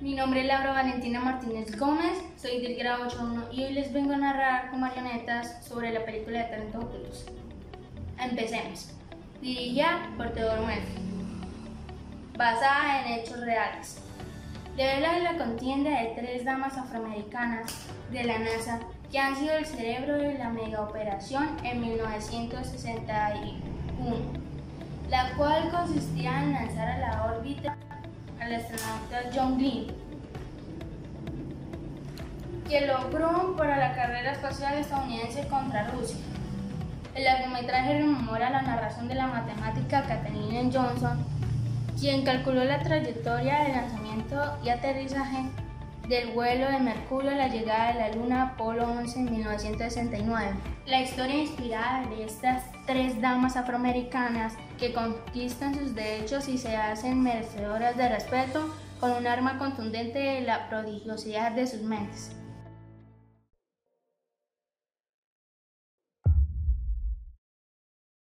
Mi nombre es Laura Valentina Martínez Gómez, soy del grado 8.1 y hoy les vengo a narrar con marionetas sobre la película de Talentos Ocultos. Empecemos. Dirigida por Teodoro Melfi. Basada en hechos reales. Revela la contienda de tres damas afroamericanas de la NASA que han sido el cerebro de la mega operación en 1961, la cual consistía en lanzar a la órbita al astronauta John Glenn, que logró para la carrera espacial estadounidense contra Rusia. El largometraje rememora la narración de la matemática Kathleen Johnson, quien calculó la trayectoria de lanzamiento y aterrizaje del vuelo de Mercurio a la llegada de la Luna Apolo 11 en 1969. La historia inspirada de estas tres damas afroamericanas que conquistan sus derechos y se hacen merecedoras de respeto con un arma contundente de la prodigiosidad de sus mentes.